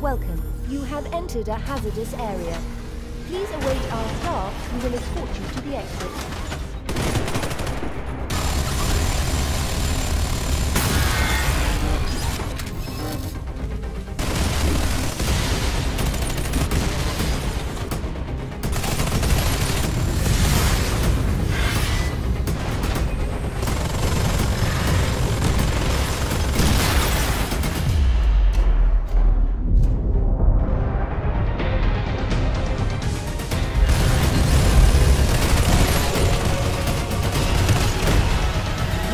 Welcome. You have entered a hazardous area. Please await our staff who will escort you to the exit.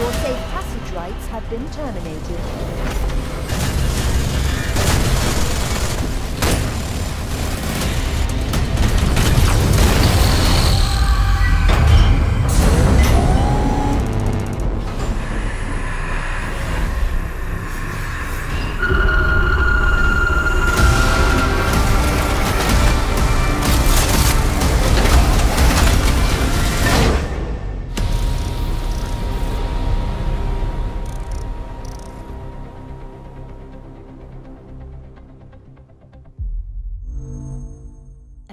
Your safe passage rights have been terminated.